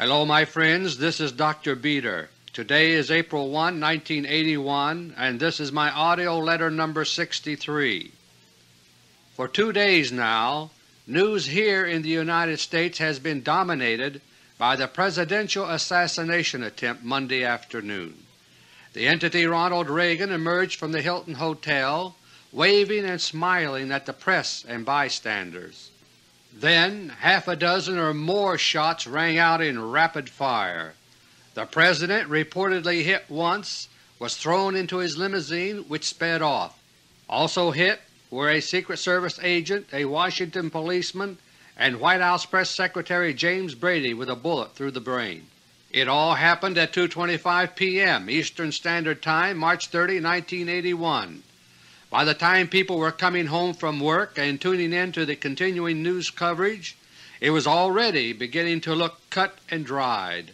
Hello my friends, this is Dr. Beter. Today is April 1, 1981, and this is my AUDIO LETTER No. 63. For two days now, news here in the United States has been dominated by the Presidential assassination attempt Monday afternoon. The entity Ronald Reagan emerged from the Hilton Hotel waving and smiling at the press and bystanders. Then half a dozen or more shots rang out in rapid fire. The President, reportedly hit once, was thrown into his limousine which sped off. Also hit were a Secret Service agent, a Washington policeman, and White House Press Secretary James Brady with a bullet through the brain. It all happened at 2.25 p.m. Eastern Standard Time, March 30, 1981. By the time people were coming home from work and tuning in to the continuing news coverage, it was already beginning to look cut and dried.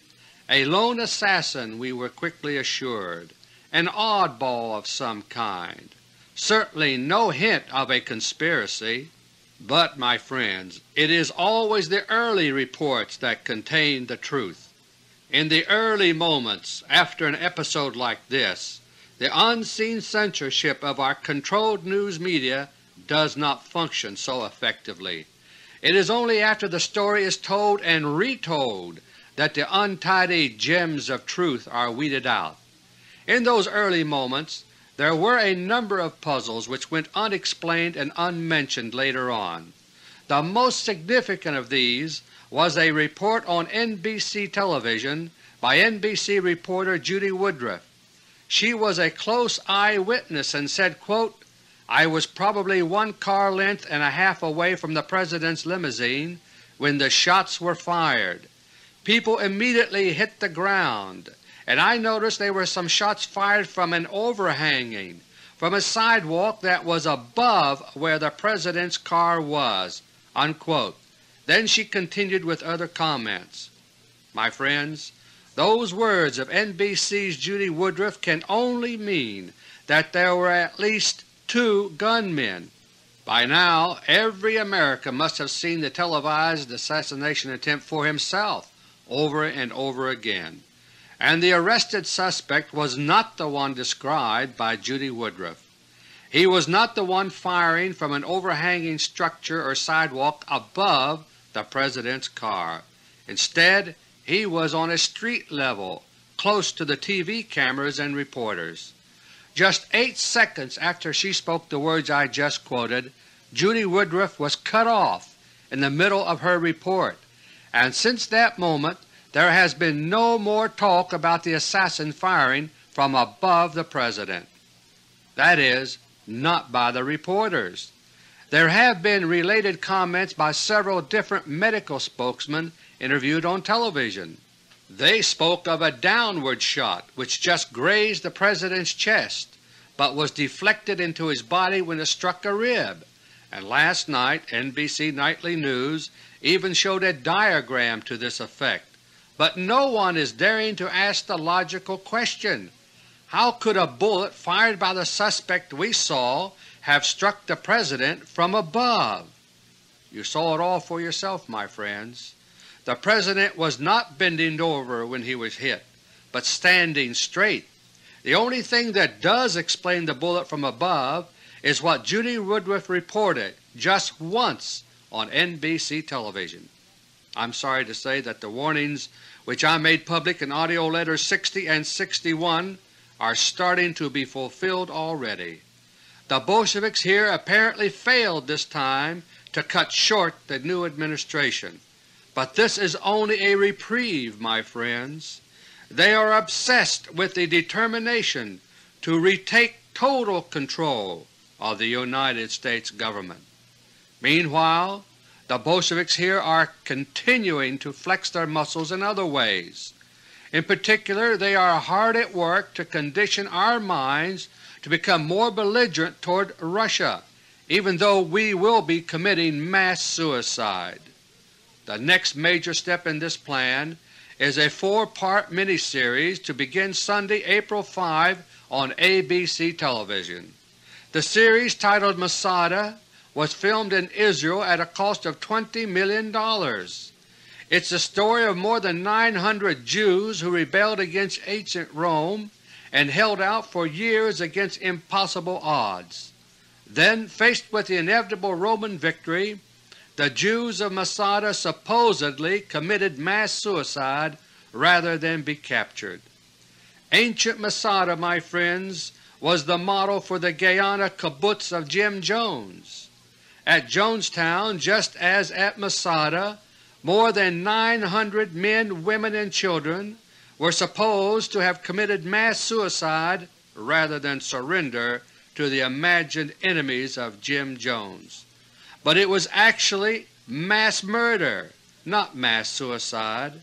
A lone assassin, we were quickly assured, an oddball of some kind, certainly no hint of a conspiracy. But, my friends, it is always the early reports that contain the truth. In the early moments after an episode like this, the unseen censorship of our controlled news media does not function so effectively. It is only after the story is told and retold that the untidy gems of truth are weeded out. In those early moments there were a number of puzzles which went unexplained and unmentioned later on. The most significant of these was a report on NBC television by NBC reporter Judy Woodruff she was a close eyewitness and said, quote, I was probably one car length and a half away from the President's limousine when the shots were fired. People immediately hit the ground, and I noticed there were some shots fired from an overhanging, from a sidewalk that was above where the President's car was." Unquote. Then she continued with other comments. My friends, those words of NBC's Judy Woodruff can only mean that there were at least two gunmen. By now every American must have seen the televised assassination attempt for himself over and over again, and the arrested suspect was not the one described by Judy Woodruff. He was not the one firing from an overhanging structure or sidewalk above the President's car. Instead, he was on a street level, close to the TV cameras and reporters. Just eight seconds after she spoke the words I just quoted, Judy Woodruff was cut off in the middle of her report, and since that moment there has been no more talk about the assassin firing from above the President. That is, not by the reporters. There have been related comments by several different medical spokesmen interviewed on television. They spoke of a downward shot which just grazed the President's chest, but was deflected into his body when it struck a rib, and last night NBC Nightly News even showed a diagram to this effect. But no one is daring to ask the logical question, how could a bullet fired by the suspect we saw have struck the President from above? You saw it all for yourself, my friends. The President was not bending over when he was hit, but standing straight. The only thing that does explain the bullet from above is what Judy Woodruff reported just once on NBC television. I'm sorry to say that the warnings which I made public in AUDIO LETTERS 60 and 61 are starting to be fulfilled already. The Bolsheviks here apparently failed this time to cut short the new administration. But this is only a reprieve, my friends. They are obsessed with the determination to retake total control of the United States Government. Meanwhile, the Bolsheviks here are continuing to flex their muscles in other ways. In particular, they are hard at work to condition our minds to become more belligerent toward Russia, even though we will be committing mass suicide. The next major step in this plan is a four-part miniseries to begin Sunday, April 5 on ABC television. The series, titled Masada, was filmed in Israel at a cost of $20 million. It's the story of more than 900 Jews who rebelled against ancient Rome and held out for years against impossible odds. Then, faced with the inevitable Roman victory, the Jews of Masada supposedly committed mass suicide rather than be captured. Ancient Masada, my friends, was the model for the Guyana kibbutz of Jim Jones. At Jonestown, just as at Masada, more than 900 men, women, and children were supposed to have committed mass suicide rather than surrender to the imagined enemies of Jim Jones. But it was actually mass murder, not mass suicide.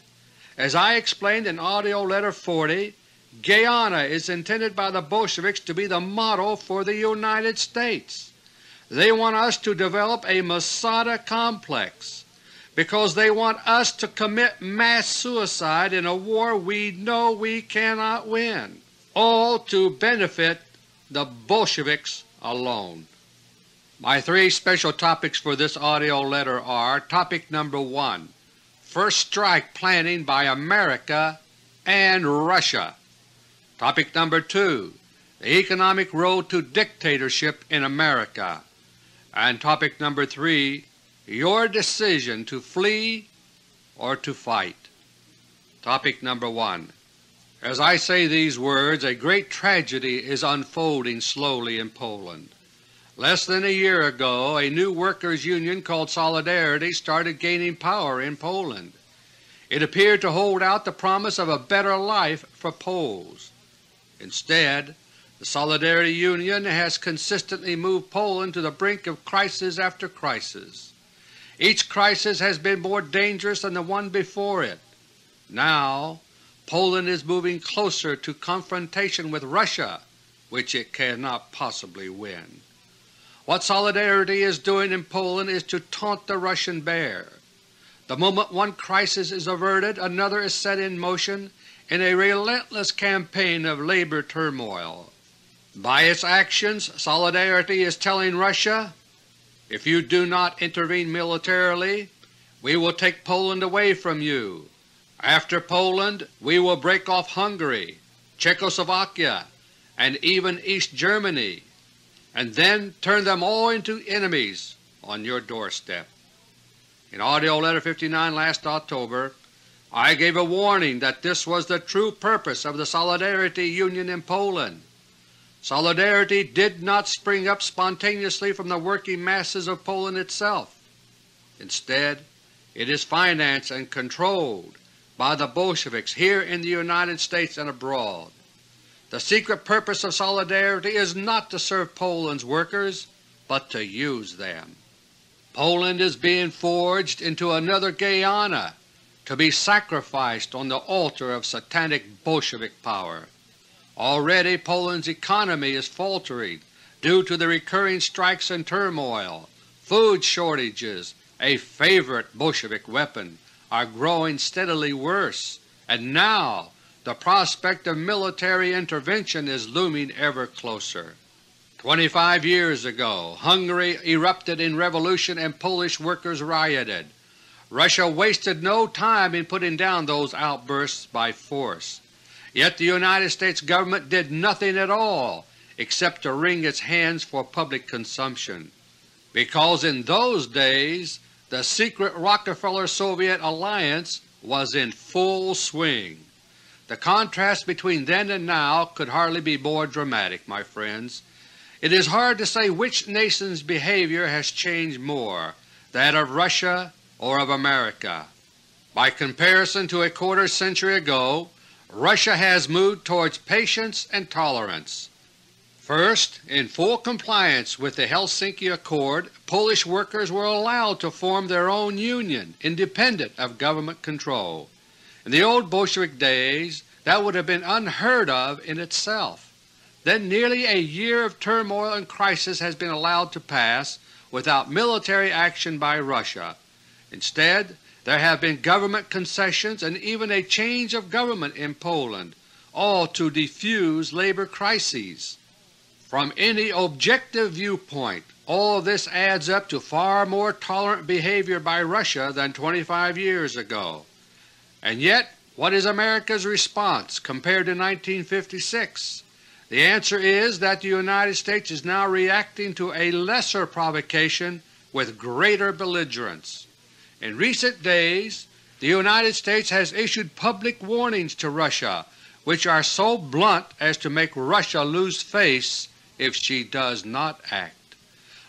As I explained in AUDIO LETTER No. 40, Guyana is intended by the Bolsheviks to be the model for the United States. They want us to develop a Masada complex because they want us to commit mass suicide in a war we know we cannot win, all to benefit the Bolsheviks alone. My three special topics for this AUDIO letter are Topic number 1 First Strike Planning by America and Russia. Topic number 2 The Economic Road to Dictatorship in America. And Topic number 3 Your Decision to Flee or to Fight. Topic number 1 as I say these words, a great tragedy is unfolding slowly in Poland. Less than a year ago a new workers' union called Solidarity started gaining power in Poland. It appeared to hold out the promise of a better life for Poles. Instead, the Solidarity Union has consistently moved Poland to the brink of crisis after crisis. Each crisis has been more dangerous than the one before it. Now Poland is moving closer to confrontation with Russia, which it cannot possibly win. What Solidarity is doing in Poland is to taunt the Russian bear. The moment one crisis is averted another is set in motion in a relentless campaign of labor turmoil. By its actions Solidarity is telling Russia, if you do not intervene militarily, we will take Poland away from you after Poland we will break off Hungary, Czechoslovakia, and even East Germany, and then turn them all into enemies on your doorstep. In AUDIO LETTER No. 59 last October I gave a warning that this was the true purpose of the Solidarity Union in Poland. Solidarity did not spring up spontaneously from the working masses of Poland itself. Instead, it is financed and controlled by the Bolsheviks here in the United States and abroad. The secret purpose of Solidarity is not to serve Poland's workers, but to use them. Poland is being forged into another Guyana to be sacrificed on the altar of satanic Bolshevik power. Already Poland's economy is faltering due to the recurring strikes and turmoil, food shortages, a favorite Bolshevik weapon, are growing steadily worse, and now the prospect of military intervention is looming ever closer. Twenty-five years ago Hungary erupted in revolution and Polish workers rioted. Russia wasted no time in putting down those outbursts by force. Yet the United States government did nothing at all except to wring its hands for public consumption, because in those days the secret Rockefeller-Soviet alliance was in full swing. The contrast between then and now could hardly be more dramatic, my friends. It is hard to say which nation's behavior has changed more, that of Russia or of America. By comparison to a quarter century ago, Russia has moved towards patience and tolerance. First, in full compliance with the Helsinki Accord, Polish workers were allowed to form their own union independent of government control. In the old Bolshevik days that would have been unheard of in itself. Then nearly a year of turmoil and crisis has been allowed to pass without military action by Russia. Instead, there have been government concessions and even a change of government in Poland, all to defuse labor crises. From any objective viewpoint, all this adds up to far more tolerant behavior by Russia than 25 years ago. And yet what is America's response compared to 1956? The answer is that the United States is now reacting to a lesser provocation with greater belligerence. In recent days the United States has issued public warnings to Russia which are so blunt as to make Russia lose face if she does not act.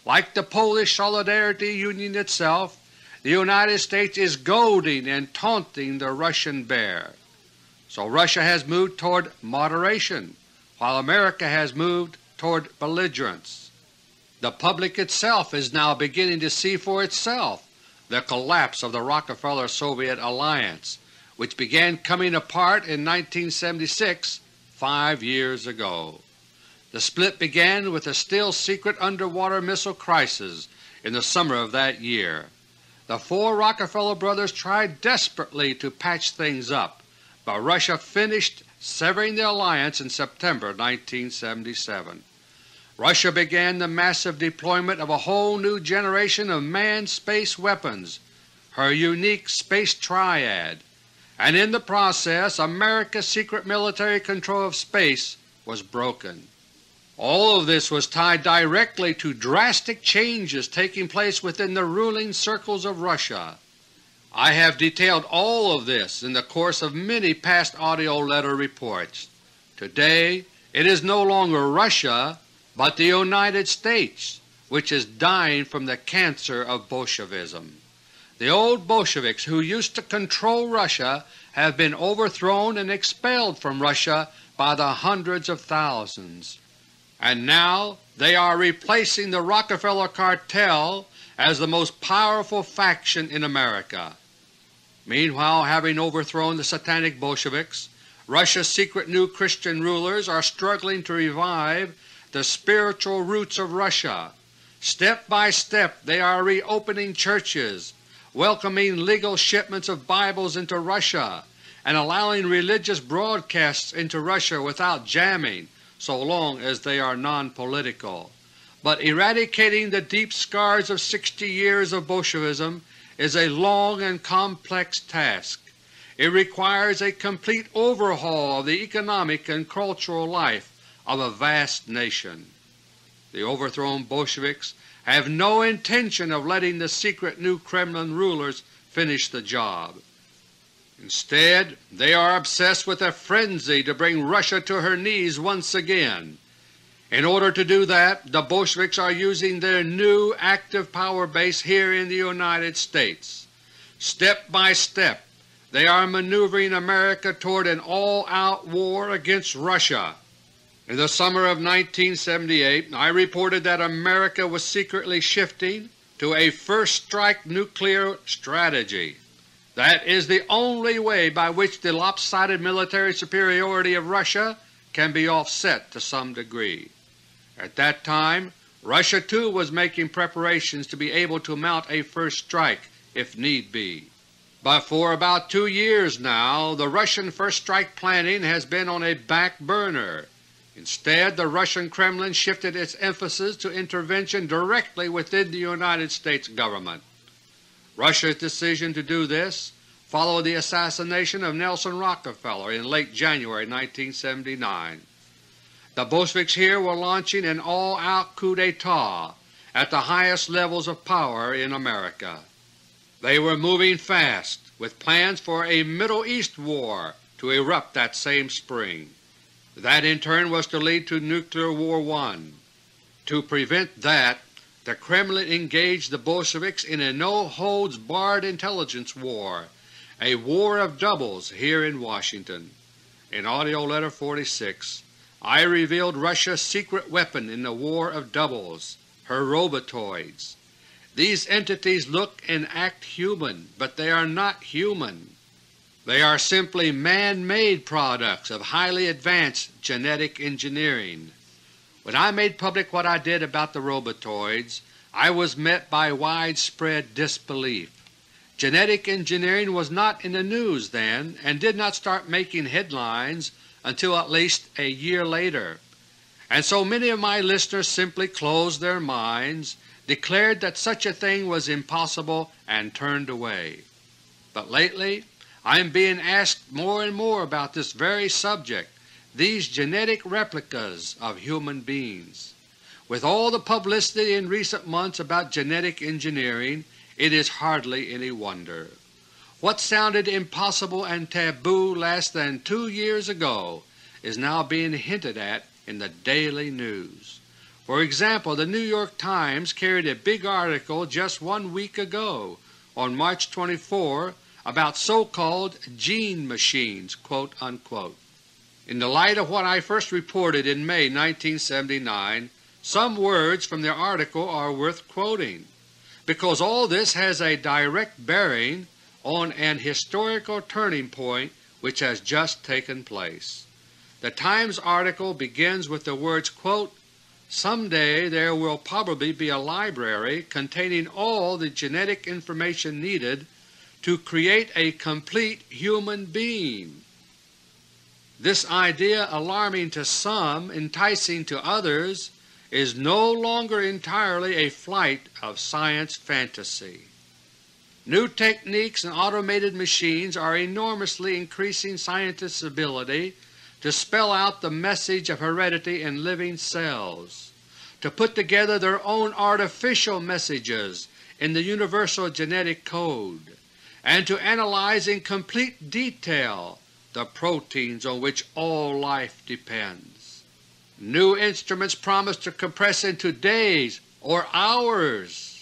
Like the Polish Solidarity Union itself, the United States is goading and taunting the Russian bear. So Russia has moved toward moderation, while America has moved toward belligerence. The public itself is now beginning to see for itself the collapse of the Rockefeller-Soviet alliance, which began coming apart in 1976, five years ago. The split began with a still-secret underwater missile crisis in the summer of that year. The four Rockefeller brothers tried desperately to patch things up, but Russia finished severing the alliance in September 1977. Russia began the massive deployment of a whole new generation of manned space weapons, her unique Space Triad, and in the process America's secret military control of space was broken. All of this was tied directly to drastic changes taking place within the ruling circles of Russia. I have detailed all of this in the course of many past AUDIO letter reports. Today it is no longer Russia, but the United States which is dying from the cancer of Bolshevism. The old Bolsheviks who used to control Russia have been overthrown and expelled from Russia by the hundreds of thousands and now they are replacing the Rockefeller cartel as the most powerful faction in America. Meanwhile, having overthrown the satanic Bolsheviks, Russia's secret new Christian rulers are struggling to revive the spiritual roots of Russia. Step by step they are reopening churches, welcoming legal shipments of Bibles into Russia, and allowing religious broadcasts into Russia without jamming so long as they are non-political. But eradicating the deep scars of 60 years of Bolshevism is a long and complex task. It requires a complete overhaul of the economic and cultural life of a vast nation. The overthrown Bolsheviks have no intention of letting the secret new Kremlin rulers finish the job. Instead, they are obsessed with a frenzy to bring Russia to her knees once again. In order to do that, the Bolsheviks are using their new active power base here in the United States. Step by step they are maneuvering America toward an all-out war against Russia. In the summer of 1978 I reported that America was secretly shifting to a first strike nuclear strategy. That is the only way by which the lopsided military superiority of Russia can be offset to some degree. At that time Russia too was making preparations to be able to mount a first strike if need be. But for about two years now the Russian first strike planning has been on a back burner. Instead, the Russian Kremlin shifted its emphasis to intervention directly within the United States Government. Russia's decision to do this followed the assassination of Nelson Rockefeller in late January 1979. The Bolsheviks here were launching an all-out coup d'etat at the highest levels of power in America. They were moving fast, with plans for a Middle East war to erupt that same spring. That in turn was to lead to Nuclear War I. To prevent that, the Kremlin engaged the Bolsheviks in a no-holds-barred intelligence war, a war of doubles here in Washington. In AUDIO LETTER No. 46 I revealed Russia's secret weapon in the war of doubles, her robotoids. These entities look and act human, but they are not human. They are simply man-made products of highly advanced genetic engineering. When I made public what I did about the robotoids, I was met by widespread disbelief. Genetic engineering was not in the news then and did not start making headlines until at least a year later. and so many of my listeners simply closed their minds, declared that such a thing was impossible, and turned away. But lately I am being asked more and more about this very subject, these genetic replicas of human beings. With all the publicity in recent months about genetic engineering, it is hardly any wonder. What sounded impossible and taboo less than two years ago is now being hinted at in the daily news. For example, the New York Times carried a big article just one week ago, on March 24, about so-called gene machines." In the light of what I first reported in May 1979, some words from the article are worth quoting, because all this has a direct bearing on an historical turning point which has just taken place. The Times article begins with the words, quote, Someday there will probably be a library containing all the genetic information needed to create a complete human being. This idea, alarming to some, enticing to others, is no longer entirely a flight of science fantasy. New techniques and automated machines are enormously increasing scientists' ability to spell out the message of heredity in living cells, to put together their own artificial messages in the universal genetic code, and to analyze in complete detail the proteins on which all life depends. New instruments promise to compress into days or hours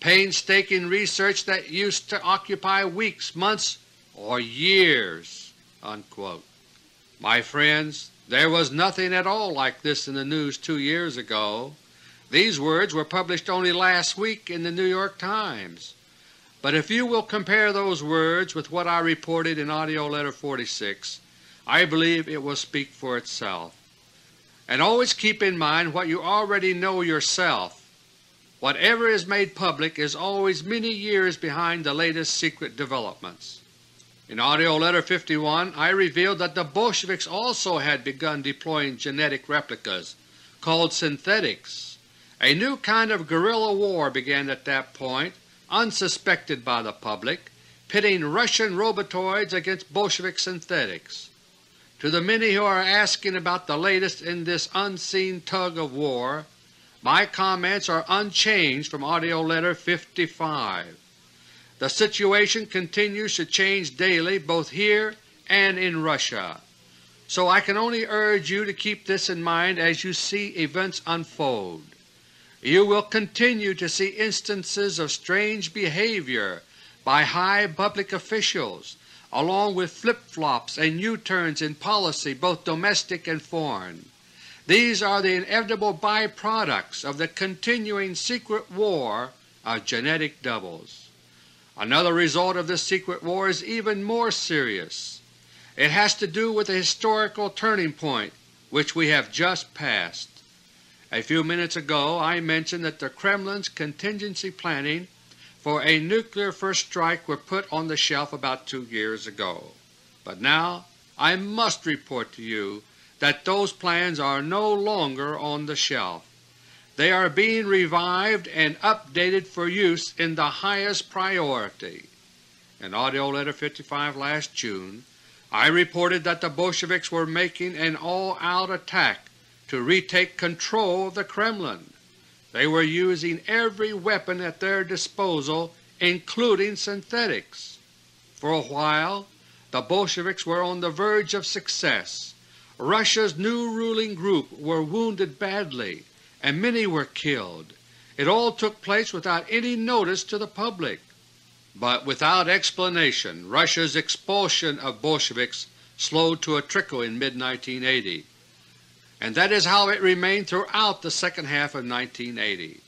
painstaking research that used to occupy weeks, months, or years." Unquote. My friends, there was nothing at all like this in the news two years ago. These words were published only last week in the New York Times. But if you will compare those words with what I reported in AUDIO LETTER 46, I believe it will speak for itself. And always keep in mind what you already know yourself. Whatever is made public is always many years behind the latest secret developments. In AUDIO LETTER 51 I revealed that the Bolsheviks also had begun deploying genetic replicas called synthetics. A new kind of guerrilla war began at that point unsuspected by the public, pitting Russian robotoids against Bolshevik synthetics. To the many who are asking about the latest in this unseen tug of war, my comments are unchanged from AUDIO LETTER No. 55. The situation continues to change daily both here and in Russia, so I can only urge you to keep this in mind as you see events unfold you will continue to see instances of strange behavior by high public officials, along with flip-flops and U-turns in policy both domestic and foreign. These are the inevitable byproducts of the continuing secret war of genetic doubles. Another result of this secret war is even more serious. It has to do with the historical turning point which we have just passed. A few minutes ago I mentioned that the Kremlin's contingency planning for a nuclear first strike were put on the shelf about two years ago. But now I must report to you that those plans are no longer on the shelf. They are being revived and updated for use in the highest priority. In AUDIO LETTER No. 55 last June I reported that the Bolsheviks were making an all-out attack to retake control of the Kremlin. They were using every weapon at their disposal, including synthetics. For a while the Bolsheviks were on the verge of success. Russia's new ruling group were wounded badly, and many were killed. It all took place without any notice to the public. But without explanation Russia's expulsion of Bolsheviks slowed to a trickle in mid-1980 and that is how it remained throughout the second half of 1980.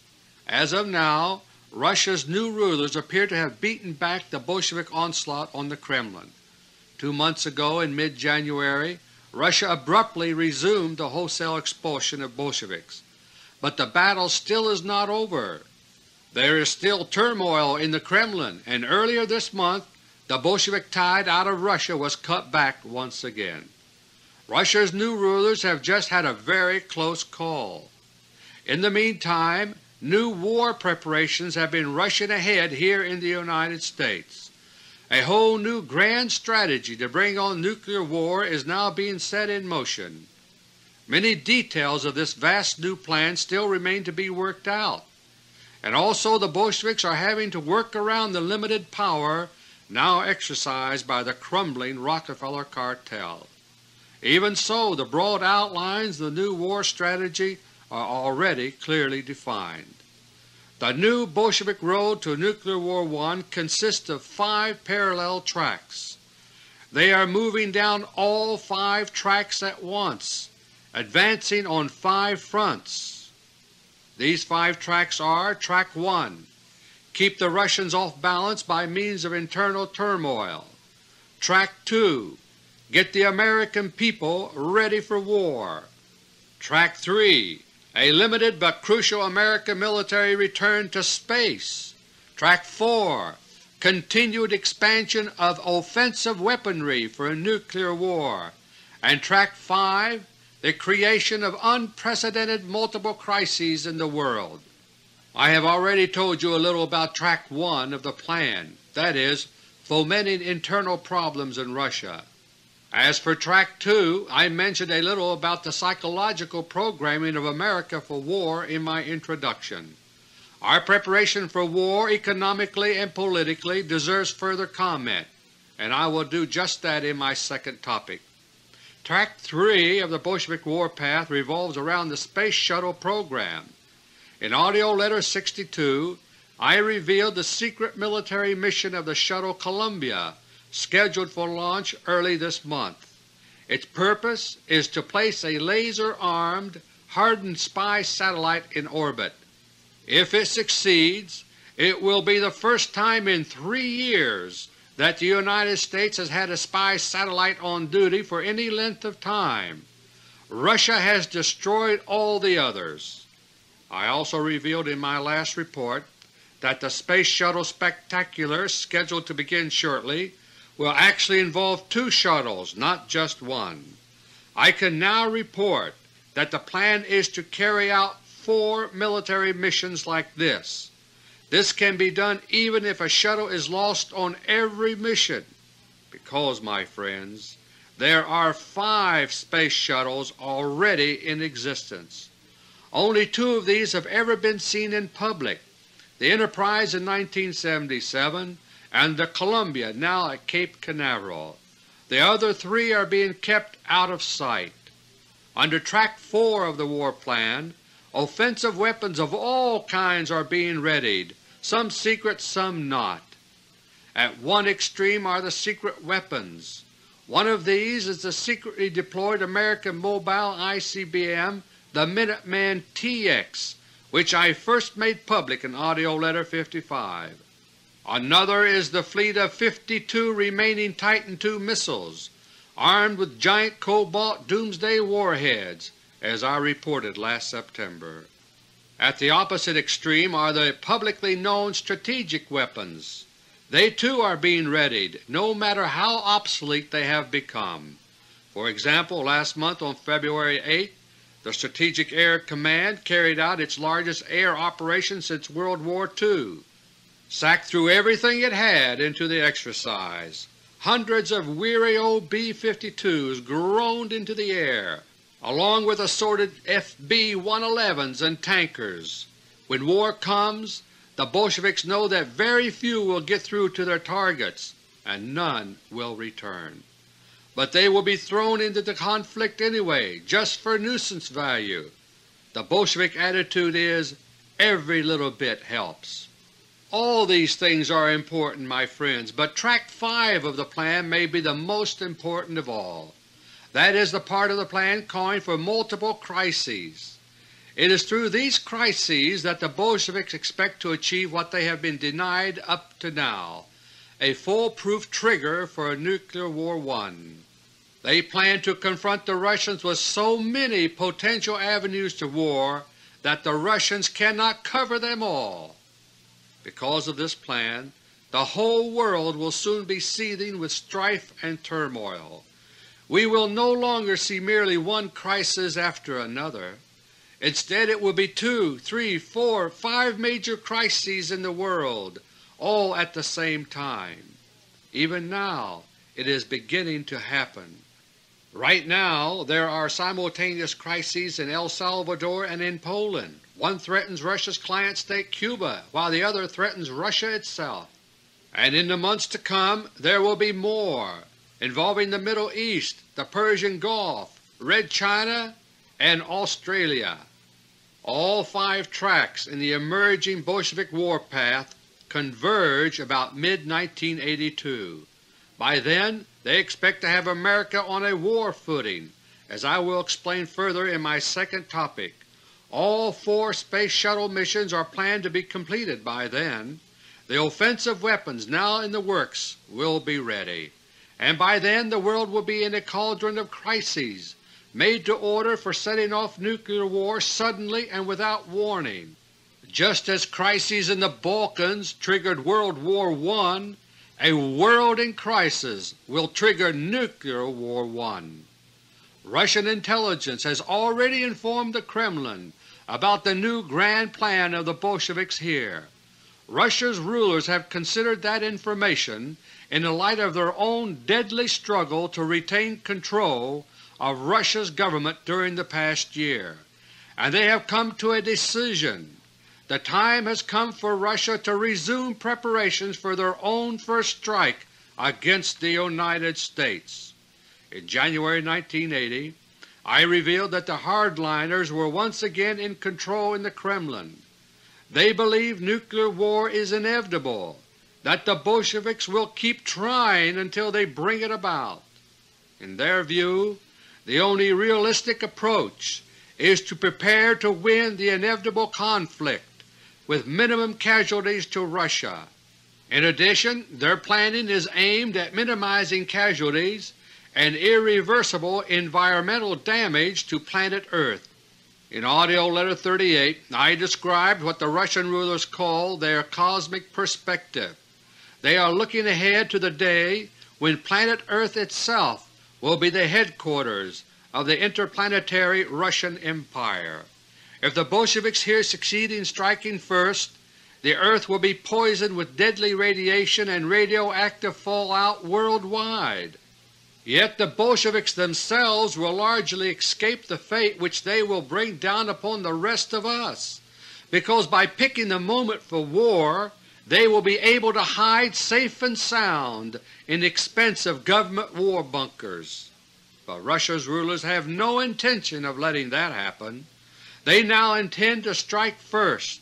As of now, Russia's new rulers appear to have beaten back the Bolshevik onslaught on the Kremlin. Two months ago, in mid-January, Russia abruptly resumed the wholesale expulsion of Bolsheviks. But the battle still is not over. There is still turmoil in the Kremlin, and earlier this month the Bolshevik tide out of Russia was cut back once again. Russia's new rulers have just had a very close call. In the meantime, new war preparations have been rushing ahead here in the United States. A whole new grand strategy to bring on nuclear war is now being set in motion. Many details of this vast new plan still remain to be worked out, and also the Bolsheviks are having to work around the limited power now exercised by the crumbling Rockefeller cartel. Even so, the broad outlines of the new war strategy are already clearly defined. The new Bolshevik road to Nuclear War I consists of five parallel tracks. They are moving down all five tracks at once, advancing on five fronts. These five tracks are Track 1 Keep the Russians off balance by means of internal turmoil. Track 2 Get the American people ready for war. Track 3. A limited but crucial American military return to space. Track 4. Continued expansion of offensive weaponry for a nuclear war. And Track 5. The creation of unprecedented multiple crises in the world. I have already told you a little about Track 1 of the plan, that is, fomenting internal problems in Russia. As for Track 2, I mentioned a little about the psychological programming of America for war in my introduction. Our preparation for war economically and politically deserves further comment, and I will do just that in my second topic. Track 3 of the Bolshevik warpath revolves around the Space Shuttle program. In AUDIO LETTER 62 I revealed the secret military mission of the shuttle Columbia scheduled for launch early this month. Its purpose is to place a laser-armed, hardened spy satellite in orbit. If it succeeds, it will be the first time in three years that the United States has had a spy satellite on duty for any length of time. Russia has destroyed all the others. I also revealed in my last report that the Space Shuttle Spectacular scheduled to begin shortly will actually involve two shuttles, not just one. I can now report that the plan is to carry out four military missions like this. This can be done even if a shuttle is lost on every mission, because, my friends, there are five space shuttles already in existence. Only two of these have ever been seen in public, the Enterprise in 1977 and the Columbia now at Cape Canaveral. The other three are being kept out of sight. Under Track 4 of the war plan, offensive weapons of all kinds are being readied, some secret, some not. At one extreme are the secret weapons. One of these is the secretly deployed American mobile ICBM, the Minuteman TX, which I first made public in AUDIO LETTER 55. Another is the fleet of 52 remaining Titan II missiles, armed with giant Cobalt Doomsday warheads, as I reported last September. At the opposite extreme are the publicly known strategic weapons. They too are being readied, no matter how obsolete they have become. For example, last month on February 8 the Strategic Air Command carried out its largest air operation since World War II SAC threw everything it had into the exercise. Hundreds of weary old B-52s groaned into the air, along with assorted FB-111s and tankers. When war comes, the Bolsheviks know that very few will get through to their targets, and none will return. But they will be thrown into the conflict anyway, just for nuisance value. The Bolshevik attitude is, every little bit helps. All these things are important, my friends, but Track 5 of the plan may be the most important of all. That is the part of the plan calling for multiple crises. It is through these crises that the Bolsheviks expect to achieve what they have been denied up to now, a foolproof trigger for a nuclear war I. They plan to confront the Russians with so many potential avenues to war that the Russians cannot cover them all. Because of this plan, the whole world will soon be seething with strife and turmoil. we will no longer see merely one crisis after another. Instead it will be two, three, four, five major crises in the world, all at the same time. Even now it is beginning to happen. Right now there are simultaneous crises in El Salvador and in Poland. One threatens Russia's client state Cuba, while the other threatens Russia itself. And in the months to come there will be more, involving the Middle East, the Persian Gulf, Red China, and Australia. All five tracks in the emerging Bolshevik warpath converge about mid-1982. By then they expect to have America on a war footing, as I will explain further in my second topic. All four Space Shuttle missions are planned to be completed by then. The offensive weapons now in the works will be ready, and by then the world will be in a cauldron of crises made to order for setting off nuclear war suddenly and without warning. Just as crises in the Balkans triggered World War I, a world in crisis will trigger Nuclear War I. Russian intelligence has already informed the Kremlin about the new grand plan of the Bolsheviks here. Russia's rulers have considered that information in the light of their own deadly struggle to retain control of Russia's government during the past year, and they have come to a decision the time has come for Russia to resume preparations for their own first strike against the United States. In January 1980 I revealed that the hardliners were once again in control in the Kremlin. They believe nuclear war is inevitable, that the Bolsheviks will keep trying until they bring it about. In their view, the only realistic approach is to prepare to win the inevitable conflict with minimum casualties to Russia. In addition, their planning is aimed at minimizing casualties and irreversible environmental damage to planet Earth. In AUDIO LETTER No. 38 I described what the Russian rulers call their cosmic perspective. They are looking ahead to the day when planet Earth itself will be the headquarters of the interplanetary Russian Empire. If the Bolsheviks here succeed in striking first, the earth will be poisoned with deadly radiation and radioactive fallout worldwide. Yet the Bolsheviks themselves will largely escape the fate which they will bring down upon the rest of us, because by picking the moment for war they will be able to hide safe and sound in expensive government war bunkers. But Russia's rulers have no intention of letting that happen. They now intend to strike first.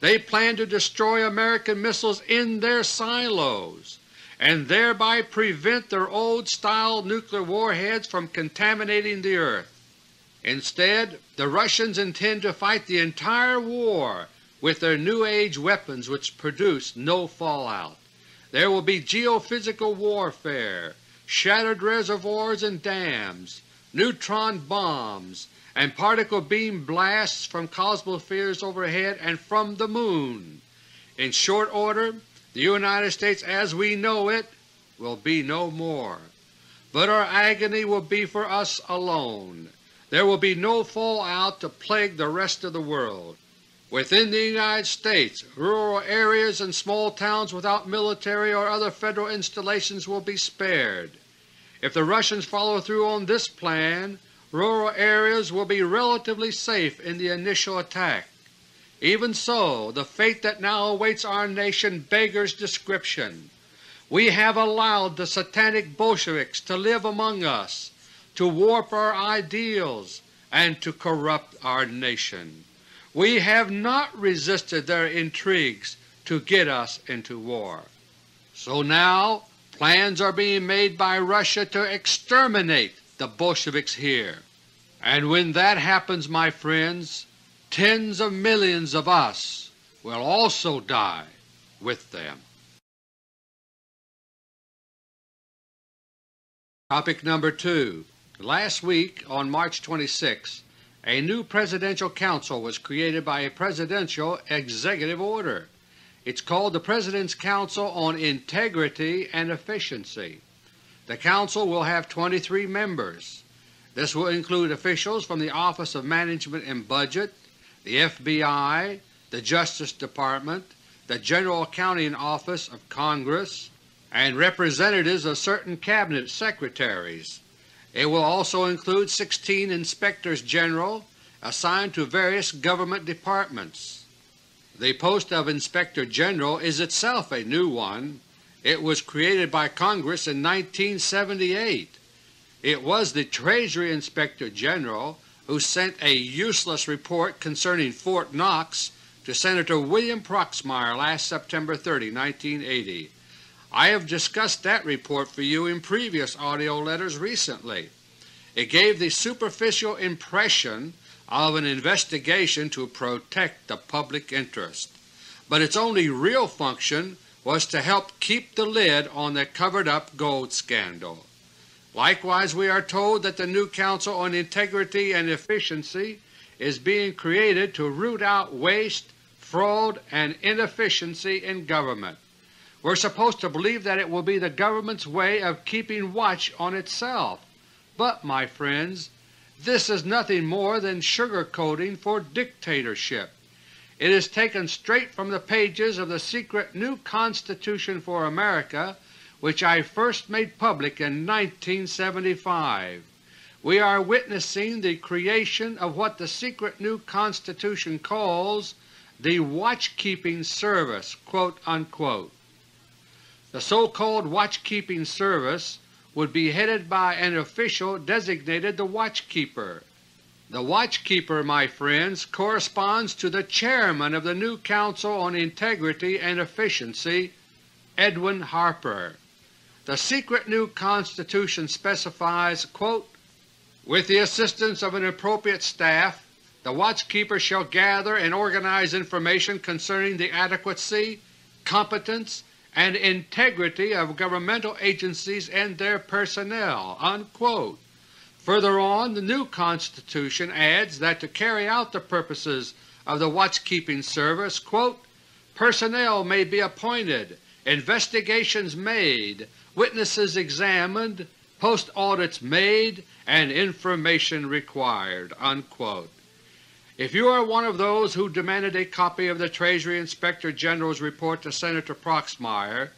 They plan to destroy American missiles in their silos and thereby prevent their old-style nuclear warheads from contaminating the earth. Instead, the Russians intend to fight the entire war with their New Age weapons which produce no fallout. There will be geophysical warfare, shattered reservoirs and dams, neutron bombs, and particle beam blasts from cosmospheres overhead and from the Moon. In short order, the United States as we know it will be no more. But our agony will be for us alone. There will be no fallout to plague the rest of the world. Within the United States, rural areas and small towns without military or other Federal installations will be spared. If the Russians follow through on this plan, rural areas will be relatively safe in the initial attack. Even so, the fate that now awaits our nation beggars description. We have allowed the satanic Bolsheviks to live among us, to warp our ideals, and to corrupt our nation. We have not resisted their intrigues to get us into war. So now plans are being made by Russia to exterminate the Bolsheviks here. And when that happens, my friends, tens of millions of us will also die with them. Topic number 2 Last week, on March 26, a new Presidential Council was created by a Presidential Executive Order. It's called the President's Council on Integrity and Efficiency. The Council will have 23 members. This will include officials from the Office of Management and Budget, the FBI, the Justice Department, the General Accounting Office of Congress, and representatives of certain Cabinet Secretaries. It will also include 16 Inspectors General assigned to various government departments. The post of Inspector General is itself a new one. It was created by Congress in 1978. It was the Treasury Inspector General who sent a useless report concerning Fort Knox to Senator William Proxmire last September 30, 1980. I have discussed that report for you in previous AUDIO letters recently. It gave the superficial impression of an investigation to protect the public interest, but its only real function was to help keep the lid on the covered-up gold scandal. Likewise, we are told that the new Council on Integrity and Efficiency is being created to root out waste, fraud, and inefficiency in government. We're supposed to believe that it will be the government's way of keeping watch on itself. But, my friends, this is nothing more than sugar-coating for dictatorship. It is taken straight from the pages of the secret new Constitution for America which I first made public in 1975. We are witnessing the creation of what the secret new Constitution calls the Watchkeeping Service." The so-called Watchkeeping Service would be headed by an official designated the Watchkeeper. The Watchkeeper, my friends, corresponds to the Chairman of the new Council on Integrity and Efficiency, Edwin Harper. The secret new Constitution specifies, quote, With the assistance of an appropriate staff the watchkeeper shall gather and organize information concerning the adequacy, competence, and integrity of governmental agencies and their personnel." Unquote. Further on, the new Constitution adds that to carry out the purposes of the watchkeeping service, quote, personnel may be appointed, investigations made, witnesses examined, post-audits made, and information required." Unquote. If you are one of those who demanded a copy of the Treasury Inspector General's report to Senator Proxmire,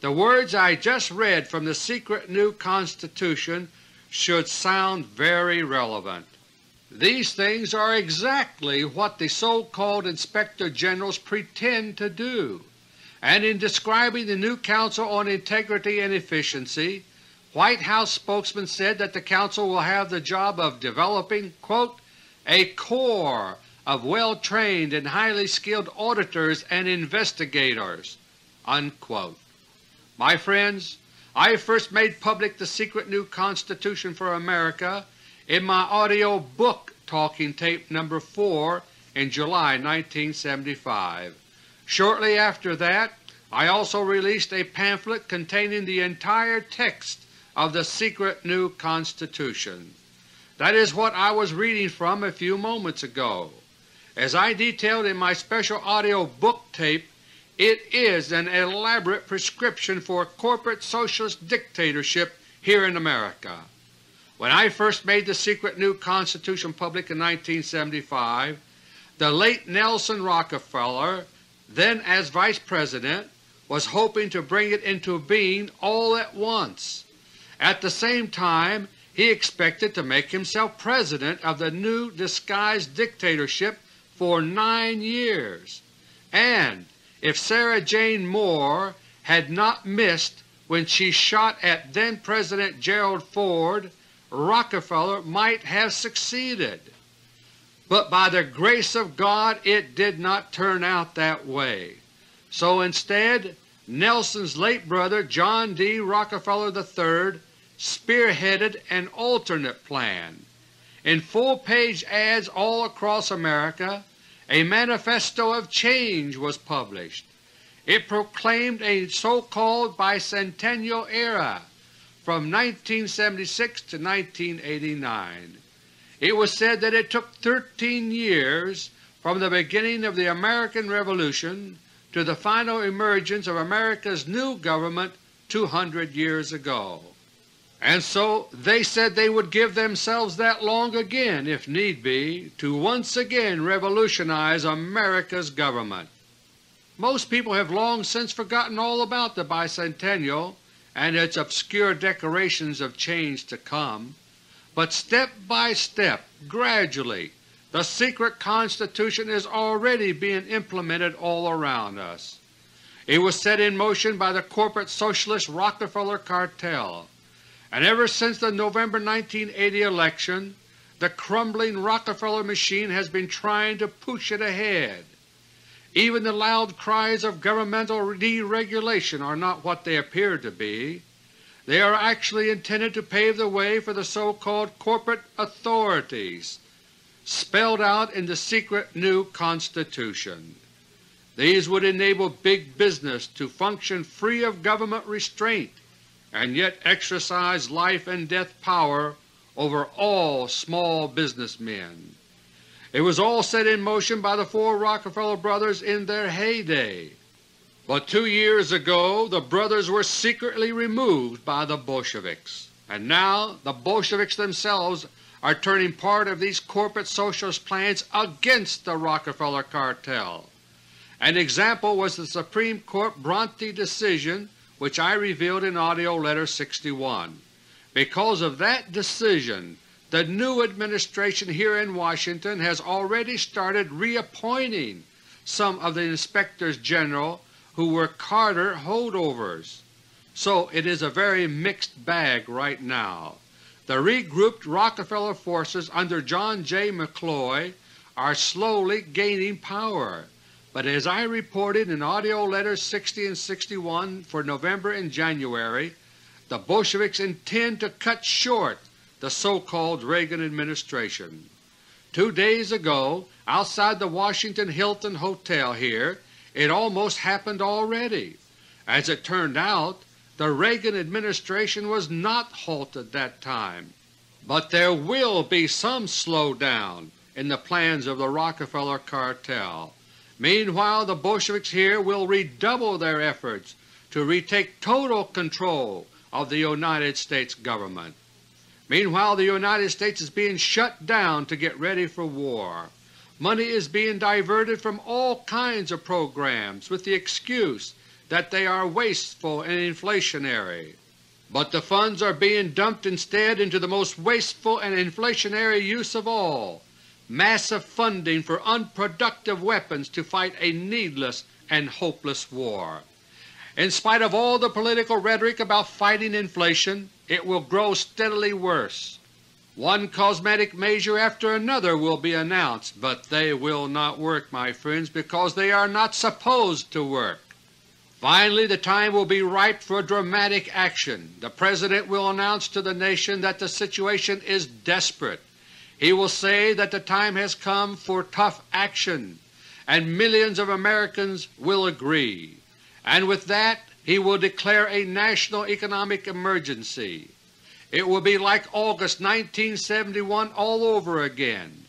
the words I just read from the secret new Constitution should sound very relevant. These things are exactly what the so-called Inspector Generals pretend to do, and in describing the new Council on Integrity and Efficiency, White House spokesman said that the Council will have the job of developing quote, a corps of well-trained and highly skilled auditors and investigators." Unquote. My friends, I first made public the secret new Constitution for America in my audio book Talking Tape No. 4 in July 1975. Shortly after that I also released a pamphlet containing the entire text of the secret new Constitution. That is what I was reading from a few moments ago. As I detailed in my special audio book tape, it is an elaborate prescription for corporate socialist dictatorship here in America. When I first made the secret new Constitution public in 1975, the late Nelson Rockefeller, then as Vice President, was hoping to bring it into being all at once. At the same time he expected to make himself President of the new disguised dictatorship for nine years, and if Sarah Jane Moore had not missed when she shot at then-President Gerald Ford, Rockefeller might have succeeded. But by the grace of God it did not turn out that way. So instead, Nelson's late brother John D. Rockefeller III spearheaded an alternate plan. In full-page ads all across America, a Manifesto of Change was published. It proclaimed a so-called bicentennial era from 1976 to 1989. It was said that it took 13 years from the beginning of the American Revolution to the final emergence of America's new government 200 years ago. and so they said they would give themselves that long again, if need be, to once again revolutionize America's government. Most people have long since forgotten all about the bicentennial and its obscure decorations of change to come, but step by step, gradually, the secret Constitution is already being implemented all around us. It was set in motion by the corporate socialist Rockefeller cartel and ever since the November 1980 election the crumbling Rockefeller machine has been trying to push it ahead. Even the loud cries of governmental deregulation are not what they appear to be. They are actually intended to pave the way for the so-called corporate authorities spelled out in the secret new Constitution. These would enable big business to function free of government restraint and yet exercise life and death power over all small businessmen. It was all set in motion by the four Rockefeller brothers in their heyday, but two years ago the brothers were secretly removed by the Bolsheviks, and now the Bolsheviks themselves are turning part of these corporate socialist plans against the Rockefeller cartel. An example was the Supreme Court Bronte decision which I revealed in AUDIO LETTER No. 61. Because of that decision, the new administration here in Washington has already started reappointing some of the Inspectors General who were Carter holdovers. So it is a very mixed bag right now. The regrouped Rockefeller forces under John J. McCloy are slowly gaining power. But as I reported in AUDIO LETTERS 60 and 61 for November and January, the Bolsheviks intend to cut short the so-called Reagan administration. Two days ago, outside the Washington Hilton Hotel here, it almost happened already. As it turned out, the Reagan administration was not halted that time. But there will be some slowdown in the plans of the Rockefeller cartel. Meanwhile the Bolsheviks here will redouble their efforts to retake total control of the United States Government. Meanwhile the United States is being shut down to get ready for war. Money is being diverted from all kinds of programs with the excuse that they are wasteful and inflationary. But the funds are being dumped instead into the most wasteful and inflationary use of all, massive funding for unproductive weapons to fight a needless and hopeless war. In spite of all the political rhetoric about fighting inflation, it will grow steadily worse. One cosmetic measure after another will be announced, but they will not work, my friends, because they are not supposed to work. Finally the time will be ripe for dramatic action. The President will announce to the nation that the situation is desperate he will say that the time has come for tough action, and millions of Americans will agree. And with that he will declare a national economic emergency. It will be like August 1971 all over again.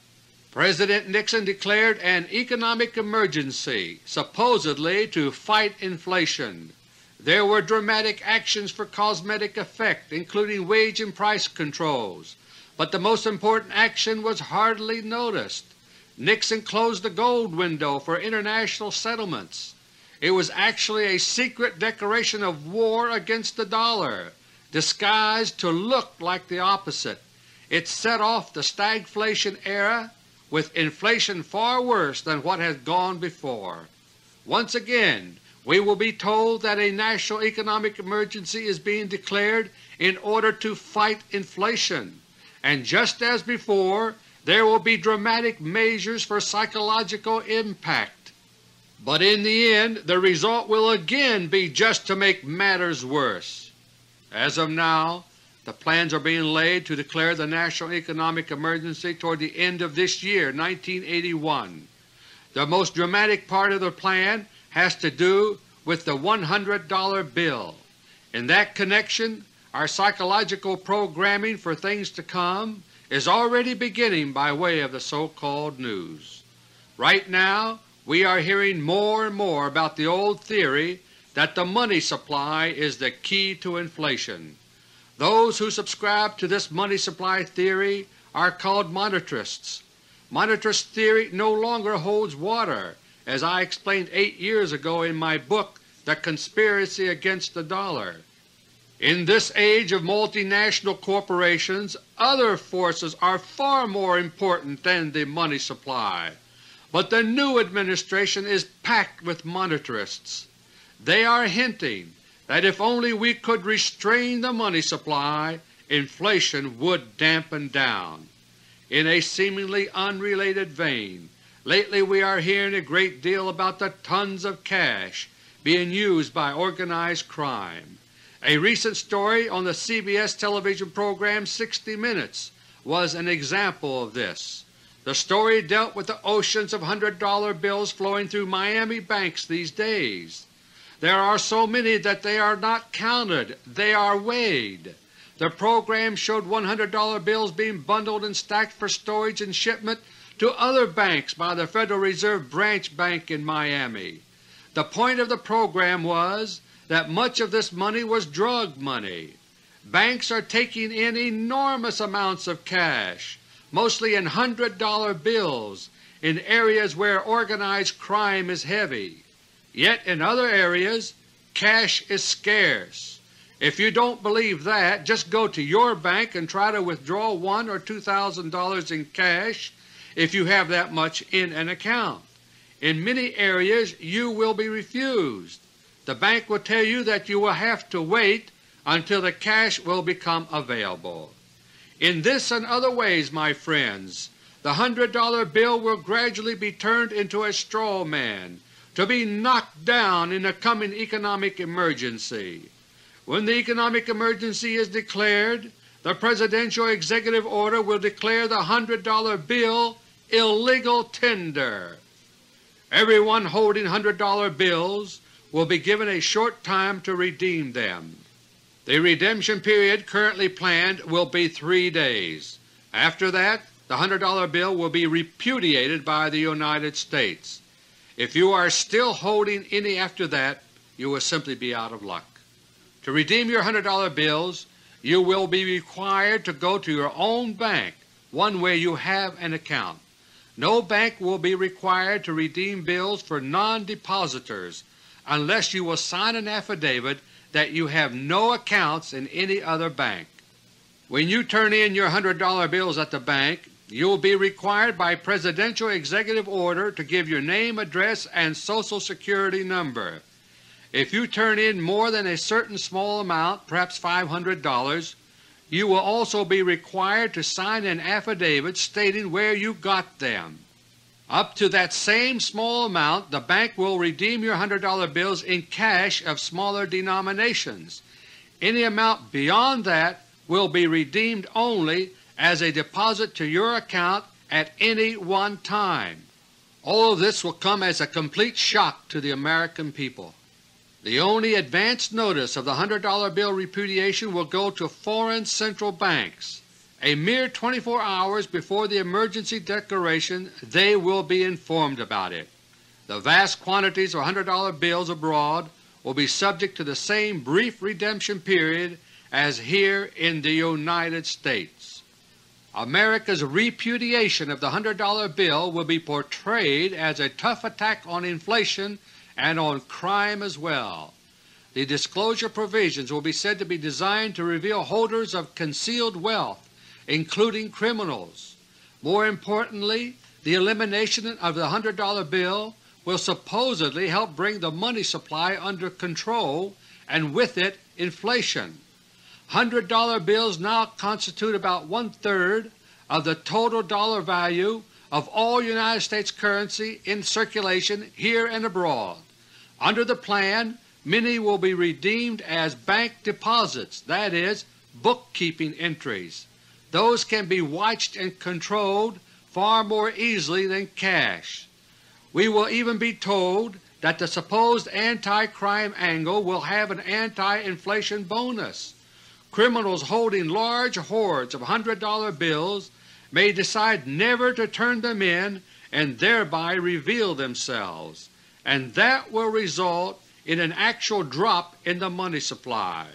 President Nixon declared an economic emergency, supposedly to fight inflation. There were dramatic actions for cosmetic effect, including wage and price controls, but the most important action was hardly noticed. Nixon closed the gold window for international settlements. It was actually a secret declaration of war against the dollar, disguised to look like the opposite. It set off the stagflation era with inflation far worse than what had gone before. Once again we will be told that a national economic emergency is being declared in order to fight inflation and just as before there will be dramatic measures for psychological impact. But in the end the result will again be just to make matters worse. As of now the plans are being laid to declare the national economic emergency toward the end of this year 1981. The most dramatic part of the plan has to do with the $100 bill. In that connection our psychological programming for things to come is already beginning by way of the so-called news. Right now we are hearing more and more about the old theory that the money supply is the key to inflation. Those who subscribe to this money supply theory are called monetarists. Monetarist theory no longer holds water, as I explained eight years ago in my book The Conspiracy Against the Dollar. In this age of multinational corporations, other forces are far more important than the money supply, but the new administration is packed with monetarists. They are hinting that if only we could restrain the money supply, inflation would dampen down. In a seemingly unrelated vein, lately we are hearing a great deal about the tons of cash being used by organized crime. A recent story on the CBS television program 60 Minutes was an example of this. The story dealt with the oceans of $100 bills flowing through Miami banks these days. There are so many that they are not counted, they are weighed. The program showed $100 bills being bundled and stacked for storage and shipment to other banks by the Federal Reserve Branch Bank in Miami. The point of the program was that much of this money was drug money. Banks are taking in enormous amounts of cash, mostly in $100 bills, in areas where organized crime is heavy. Yet in other areas cash is scarce. If you don't believe that, just go to your bank and try to withdraw one or two thousand dollars in cash if you have that much in an account. In many areas you will be refused the bank will tell you that you will have to wait until the cash will become available. In this and other ways, my friends, the $100 bill will gradually be turned into a straw man, to be knocked down in the coming economic emergency. When the economic emergency is declared, the Presidential Executive Order will declare the $100 bill illegal tender. Everyone holding $100 bills will be given a short time to redeem them. The redemption period currently planned will be three days. After that, the $100 bill will be repudiated by the United States. If you are still holding any after that, you will simply be out of luck. To redeem your $100 bills, you will be required to go to your own bank, one where you have an account. No bank will be required to redeem bills for non-depositors unless you will sign an affidavit that you have no accounts in any other bank. When you turn in your $100 bills at the bank, you will be required by Presidential Executive Order to give your name, address, and Social Security number. If you turn in more than a certain small amount, perhaps $500, you will also be required to sign an affidavit stating where you got them. Up to that same small amount the bank will redeem your $100 bills in cash of smaller denominations. Any amount beyond that will be redeemed only as a deposit to your account at any one time. All of this will come as a complete shock to the American people. The only advance notice of the $100 bill repudiation will go to foreign central banks. A mere 24 hours before the emergency declaration they will be informed about it. The vast quantities of $100 bills abroad will be subject to the same brief redemption period as here in the United States. America's repudiation of the $100 bill will be portrayed as a tough attack on inflation and on crime as well. The disclosure provisions will be said to be designed to reveal holders of concealed wealth including criminals. More importantly, the elimination of the $100 bill will supposedly help bring the money supply under control and with it inflation. $100 bills now constitute about one-third of the total dollar value of all United States currency in circulation here and abroad. Under the plan, many will be redeemed as bank deposits, that is, bookkeeping entries. Those can be watched and controlled far more easily than cash. We will even be told that the supposed anti-crime angle will have an anti-inflation bonus. Criminals holding large hoards of $100 bills may decide never to turn them in and thereby reveal themselves, and that will result in an actual drop in the money supply.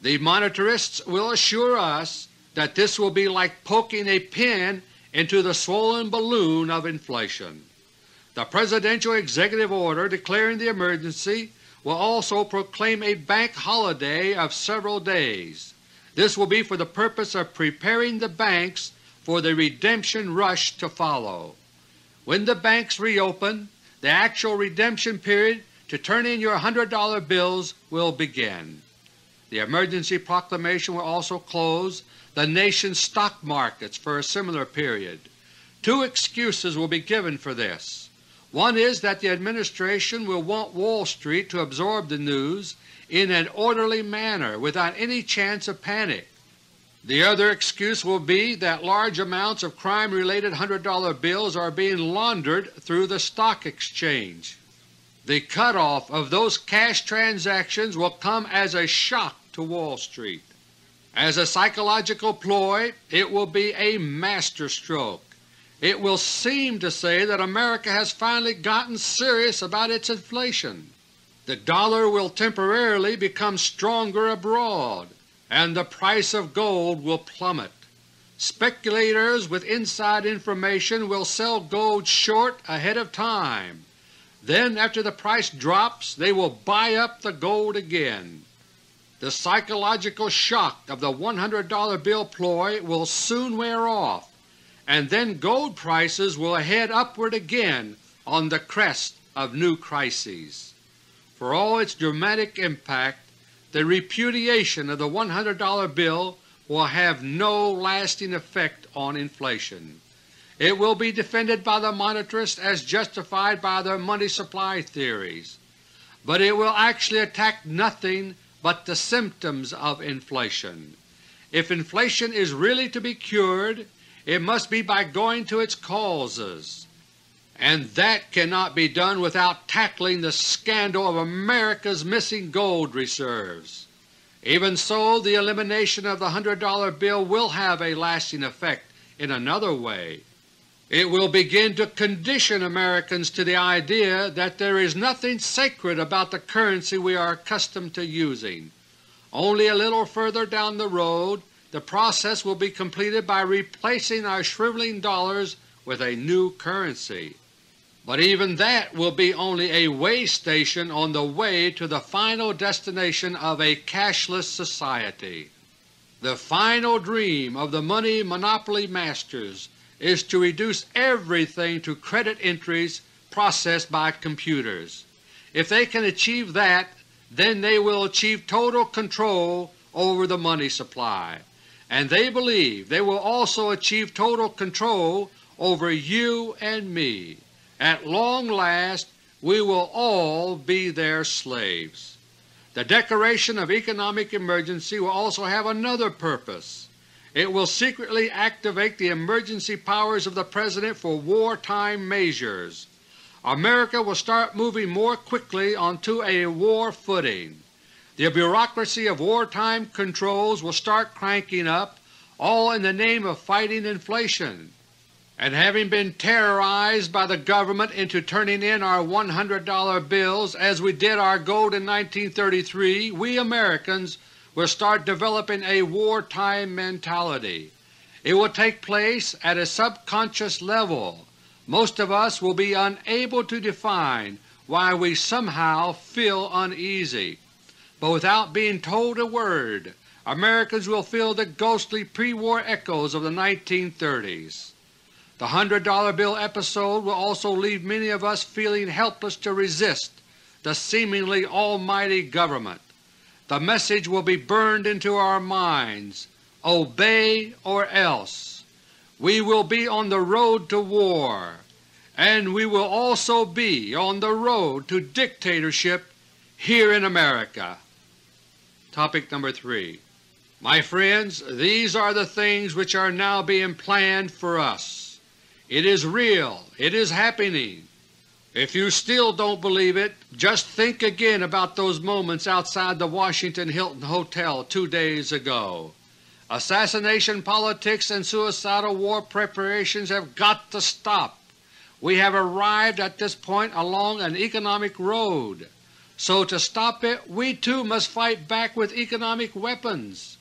The monetarists will assure us that this will be like poking a pin into the swollen balloon of inflation. The Presidential Executive Order declaring the emergency will also proclaim a bank holiday of several days. This will be for the purpose of preparing the banks for the redemption rush to follow. When the banks reopen, the actual redemption period to turn in your $100 bills will begin. The emergency proclamation will also close the nation's stock markets for a similar period. Two excuses will be given for this. One is that the Administration will want Wall Street to absorb the news in an orderly manner without any chance of panic. The other excuse will be that large amounts of crime-related $100 bills are being laundered through the stock exchange. The cutoff of those cash transactions will come as a shock to Wall Street. As a psychological ploy it will be a master stroke. It will seem to say that America has finally gotten serious about its inflation. The dollar will temporarily become stronger abroad, and the price of gold will plummet. Speculators with inside information will sell gold short ahead of time. Then after the price drops they will buy up the gold again. The psychological shock of the $100 bill ploy will soon wear off, and then gold prices will head upward again on the crest of new crises. For all its dramatic impact, the repudiation of the $100 bill will have no lasting effect on inflation. It will be defended by the monetarists as justified by their money supply theories, but it will actually attack nothing but the symptoms of inflation. If inflation is really to be cured, it must be by going to its causes and that cannot be done without tackling the scandal of America's missing gold reserves. Even so, the elimination of the $100 bill will have a lasting effect in another way. It will begin to condition Americans to the idea that there is nothing sacred about the currency we are accustomed to using. Only a little further down the road the process will be completed by replacing our shriveling dollars with a new currency but even that will be only a way station on the way to the final destination of a cashless society. The final dream of the money monopoly masters is to reduce everything to credit entries processed by computers. If they can achieve that, then they will achieve total control over the money supply, and they believe they will also achieve total control over you and me. At long last we will all be their slaves. The declaration of economic emergency will also have another purpose. It will secretly activate the emergency powers of the President for wartime measures. America will start moving more quickly onto a war footing. The bureaucracy of wartime controls will start cranking up, all in the name of fighting inflation and having been terrorized by the government into turning in our $100 bills as we did our gold in 1933, we Americans will start developing a wartime mentality. It will take place at a subconscious level. Most of us will be unable to define why we somehow feel uneasy, but without being told a word, Americans will feel the ghostly pre-war echoes of the 1930s. The $100 bill episode will also leave many of us feeling helpless to resist the seemingly almighty government. The message will be burned into our minds, obey or else. We will be on the road to war, and we will also be on the road to dictatorship here in America. Topic number 3 My friends, these are the things which are now being planned for us. It is real. It is happening. If you still don't believe it, just think again about those moments outside the Washington Hilton Hotel two days ago. Assassination politics and suicidal war preparations have got to stop. We have arrived at this point along an economic road. So to stop it we too must fight back with economic weapons.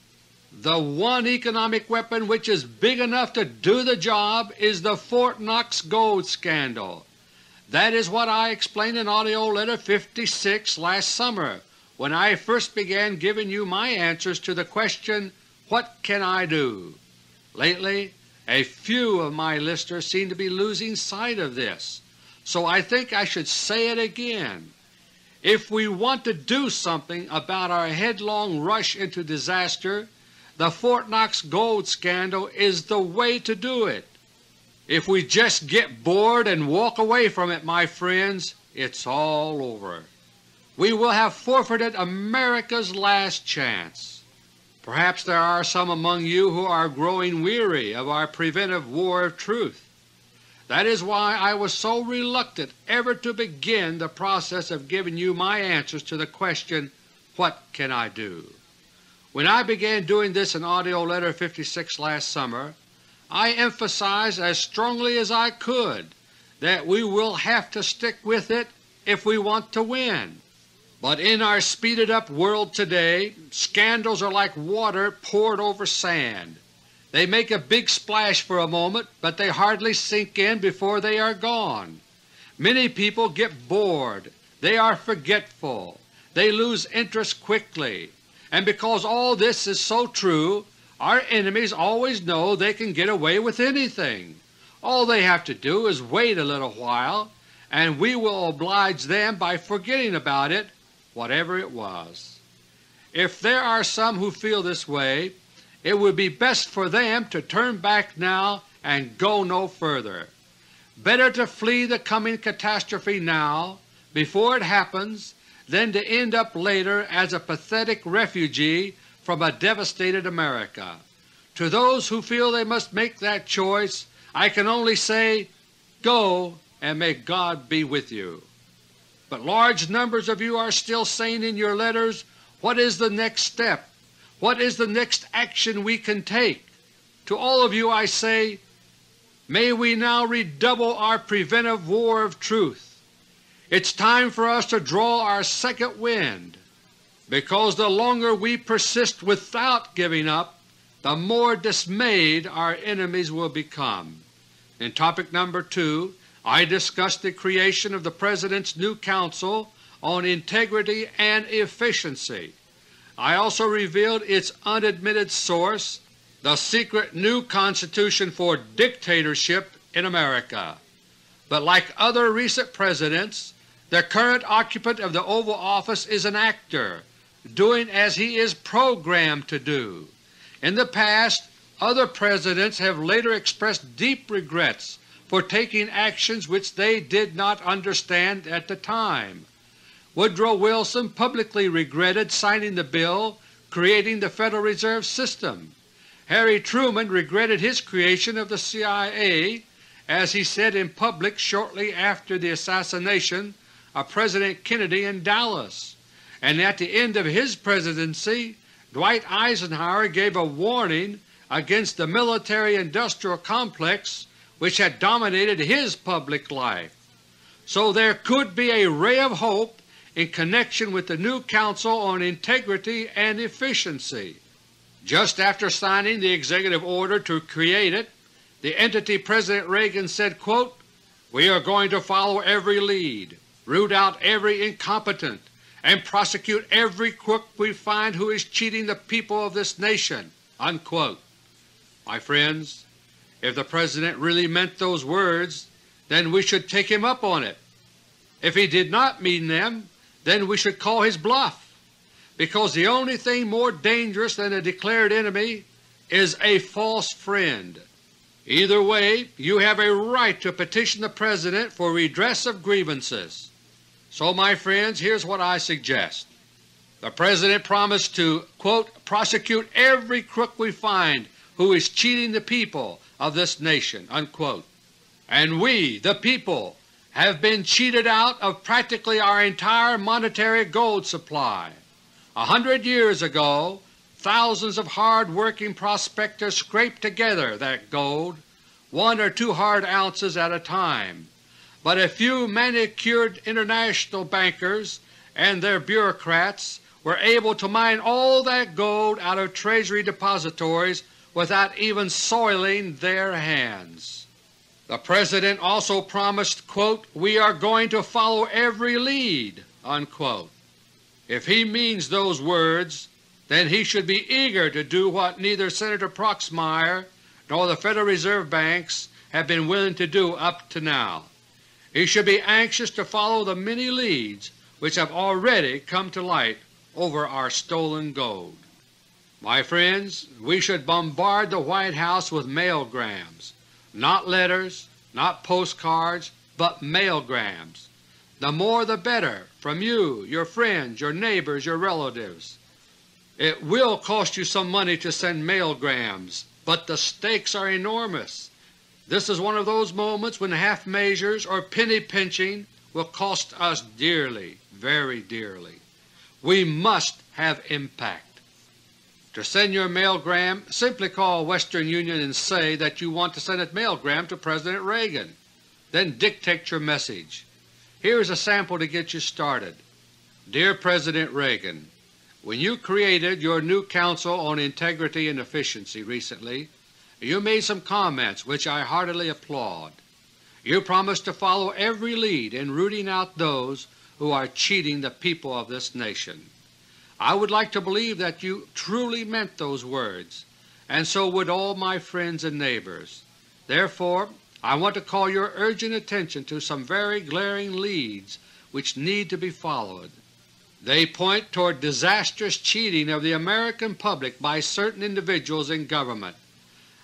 The one economic weapon which is big enough to do the job is the Fort Knox gold scandal. That is what I explained in AUDIO LETTER No. 56 last summer when I first began giving you my answers to the question, What can I do? Lately a few of my listeners seem to be losing sight of this, so I think I should say it again. If we want to do something about our headlong rush into disaster, the Fort Knox gold scandal is the way to do it. If we just get bored and walk away from it, my friends, it's all over. We will have forfeited America's last chance. Perhaps there are some among you who are growing weary of our preventive war of truth. That is why I was so reluctant ever to begin the process of giving you my answers to the question, What can I do? When I began doing this in AUDIO LETTER No. 56 last summer, I emphasized as strongly as I could that we will have to stick with it if we want to win. But in our speeded up world today, scandals are like water poured over sand. They make a big splash for a moment, but they hardly sink in before they are gone. Many people get bored, they are forgetful, they lose interest quickly, and because all this is so true, our enemies always know they can get away with anything. All they have to do is wait a little while, and we will oblige them by forgetting about it, whatever it was. If there are some who feel this way, it would be best for them to turn back now and go no further. Better to flee the coming catastrophe now, before it happens, than to end up later as a pathetic refugee from a devastated America. To those who feel they must make that choice, I can only say, Go, and may God be with you. But large numbers of you are still saying in your letters, What is the next step? What is the next action we can take? To all of you I say, May we now redouble our preventive war of truth. It's time for us to draw our second wind, because the longer we persist without giving up, the more dismayed our enemies will become. In Topic No. 2 I discussed the creation of the President's new Council on Integrity and Efficiency. I also revealed its unadmitted source, the secret new Constitution for dictatorship in America. But like other recent Presidents, the current occupant of the Oval Office is an actor, doing as he is programmed to do. In the past, other Presidents have later expressed deep regrets for taking actions which they did not understand at the time. Woodrow Wilson publicly regretted signing the bill creating the Federal Reserve System. Harry Truman regretted his creation of the CIA, as he said in public shortly after the assassination of President Kennedy in Dallas, and at the end of his presidency Dwight Eisenhower gave a warning against the military-industrial complex which had dominated his public life. So there could be a ray of hope in connection with the new Council on Integrity and Efficiency. Just after signing the executive order to create it, the entity President Reagan said, quote, We are going to follow every lead root out every incompetent, and prosecute every crook we find who is cheating the people of this nation." Unquote. My friends, if the President really meant those words, then we should take him up on it. If he did not mean them, then we should call his bluff, because the only thing more dangerous than a declared enemy is a false friend. Either way, you have a right to petition the President for redress of grievances. So, my friends, here's what I suggest. The President promised to quote, prosecute every crook we find who is cheating the people of this nation." Unquote. And we, the people, have been cheated out of practically our entire monetary gold supply. A hundred years ago thousands of hard-working prospectors scraped together that gold, one or two hard ounces at a time but a few manicured international bankers and their bureaucrats were able to mine all that gold out of Treasury depositories without even soiling their hands. The President also promised, quote, we are going to follow every lead. Unquote. If he means those words, then he should be eager to do what neither Senator Proxmire nor the Federal Reserve banks have been willing to do up to now. He should be anxious to follow the many leads which have already come to light over our stolen gold. My friends, we should bombard the White House with mailgrams, not letters, not postcards, but mailgrams. The more the better from you, your friends, your neighbors, your relatives. It will cost you some money to send mailgrams, but the stakes are enormous. This is one of those moments when half measures or penny pinching will cost us dearly, very dearly. We must have impact. To send your mailgram, simply call Western Union and say that you want to send a mailgram to President Reagan. Then dictate your message. Here is a sample to get you started. Dear President Reagan, when you created your new Council on Integrity and Efficiency recently, you made some comments which I heartily applaud. You promised to follow every lead in rooting out those who are cheating the people of this nation. I would like to believe that you truly meant those words, and so would all my friends and neighbors. Therefore I want to call your urgent attention to some very glaring leads which need to be followed. They point toward disastrous cheating of the American public by certain individuals in government.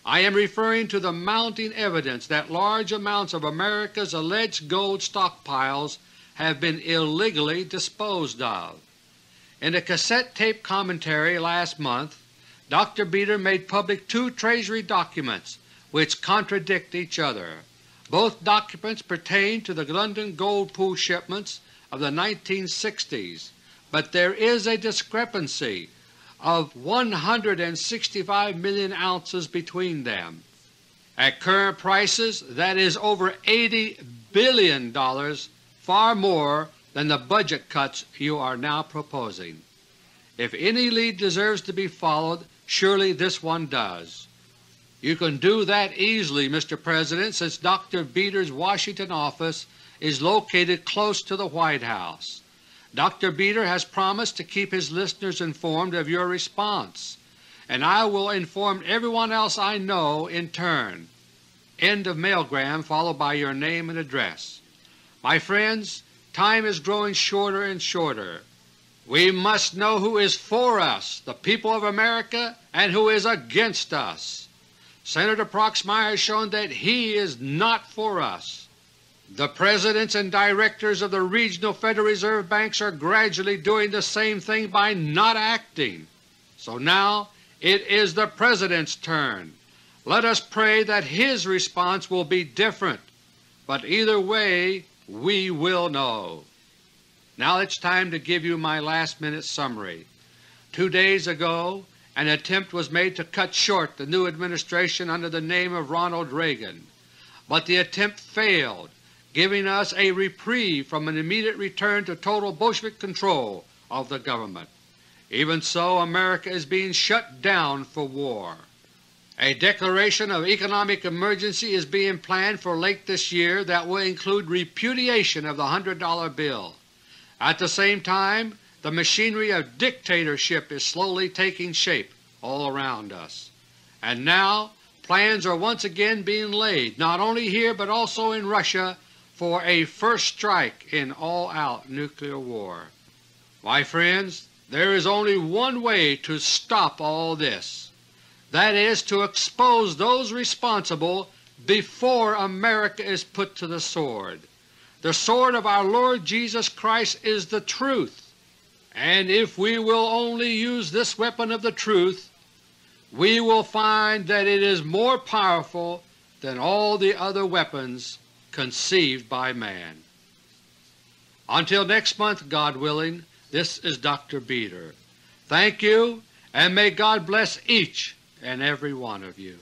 I am referring to the mounting evidence that large amounts of America's alleged gold stockpiles have been illegally disposed of. In a cassette tape commentary last month, Dr. Beter made public two Treasury documents which contradict each other. Both documents pertain to the London Gold Pool shipments of the 1960s, but there is a discrepancy of 165 million ounces between them. At current prices that is over $80 billion, far more than the budget cuts you are now proposing. If any lead deserves to be followed, surely this one does. You can do that easily, Mr. President, since Dr. Beter's Washington office is located close to the White House. Dr. Beter has promised to keep his listeners informed of your response, and I will inform everyone else I know in turn. End of mailgram followed by your name and address. My friends, time is growing shorter and shorter. We must know who is for us, the people of America, and who is against us. Senator Proxmire has shown that he is not for us. The Presidents and Directors of the regional Federal Reserve Banks are gradually doing the same thing by not acting. So now it is the President's turn. Let us pray that his response will be different, but either way we will know. Now it's time to give you my last minute summary. Two days ago an attempt was made to cut short the new administration under the name of Ronald Reagan, but the attempt failed, giving us a reprieve from an immediate return to total Bolshevik control of the government. Even so, America is being shut down for war. A declaration of economic emergency is being planned for late this year that will include repudiation of the $100 bill. At the same time, the machinery of dictatorship is slowly taking shape all around us. And now plans are once again being laid, not only here but also in Russia, for a first strike in all-out nuclear war. My friends, there is only one way to stop all this. That is to expose those responsible before America is put to the sword. The sword of our Lord Jesus Christ is the truth and if we will only use this weapon of the truth, we will find that it is more powerful than all the other weapons conceived by man. Until next month, God willing, this is Dr. Beter. Thank you, and may God bless each and every one of you.